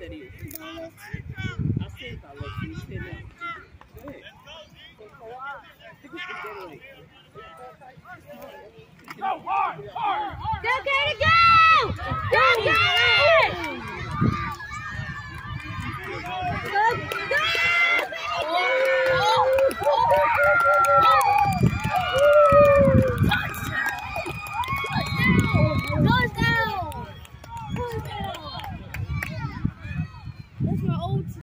tell you. I said I love you. You said no. Go. Go hard. Go, Katie, go! Go, Go, go! old